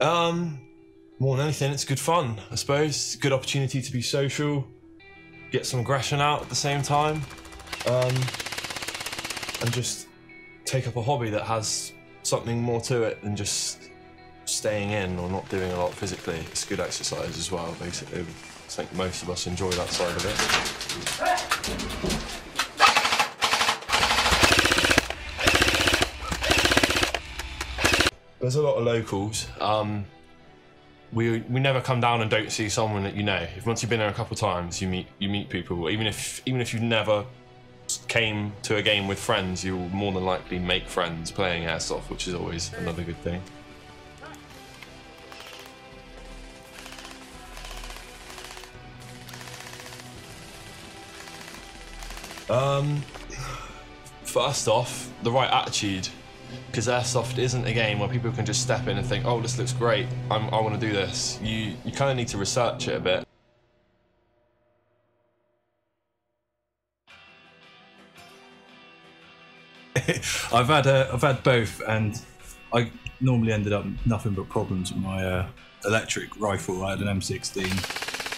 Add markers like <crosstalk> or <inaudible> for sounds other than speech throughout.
Um, more than anything, it's good fun, I suppose. Good opportunity to be social, get some aggression out at the same time, um, and just take up a hobby that has something more to it than just staying in or not doing a lot physically. It's good exercise as well, basically. I think most of us enjoy that side of it. There's a lot of locals. Um, we we never come down and don't see someone that you know. If once you've been there a couple of times, you meet you meet people. Even if even if you've never came to a game with friends, you'll more than likely make friends playing airsoft, which is always another good thing. Um, <sighs> first off, the right attitude because airsoft isn't a game where people can just step in and think, "Oh, this looks great. I'm, i want to do this." You you kind of need to research it a bit. <laughs> I've had uh, I've had both, and I normally ended up nothing but problems with my uh, electric rifle. I had an M16.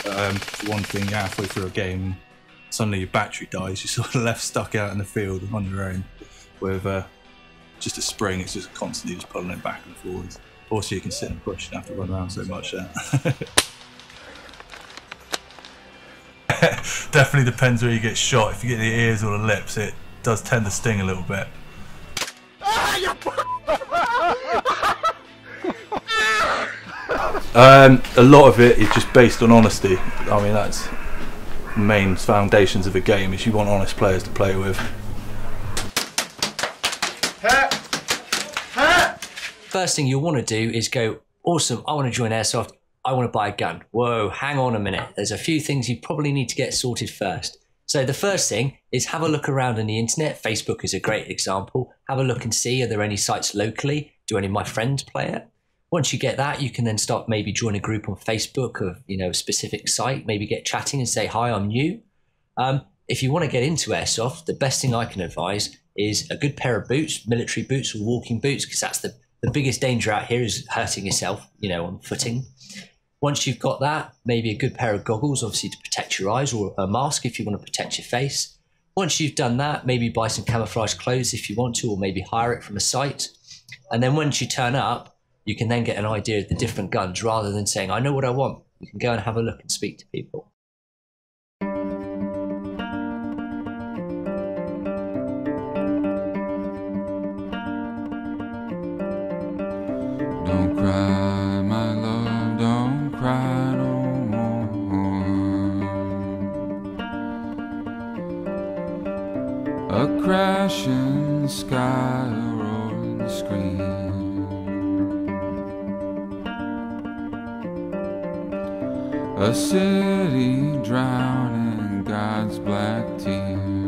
Um, for one thing, halfway through a game, suddenly your battery dies. You're sort of <laughs> left stuck out in the field on your own with uh, just a spring. It's just constantly just pulling it back and forwards. Also, you can sit and push. You don't have to run around so much. There. <laughs> Definitely depends where you get shot. If you get the ears or the lips, it does tend to sting a little bit. <laughs> Um, a lot of it is just based on honesty. I mean, that's main foundations of a game. Is you want honest players to play with. First thing you'll want to do is go, awesome, I want to join Airsoft. I want to buy a gun. Whoa, hang on a minute. There's a few things you probably need to get sorted first. So the first thing is have a look around on the internet. Facebook is a great example. Have a look and see are there any sites locally? Do any of my friends play it? Once you get that, you can then start maybe join a group on Facebook of you know a specific site. Maybe get chatting and say hi, I'm new. Um, if you want to get into airsoft, the best thing I can advise is a good pair of boots, military boots or walking boots, because that's the the biggest danger out here is hurting yourself, you know, on footing. Once you've got that, maybe a good pair of goggles, obviously to protect your eyes, or a mask if you want to protect your face. Once you've done that, maybe buy some camouflage clothes if you want to, or maybe hire it from a site. And then once you turn up, you can then get an idea of the different guns rather than saying, I know what I want. You can go and have a look and speak to people. A crashing sky, a roaring scream. A city drowning God's black tears.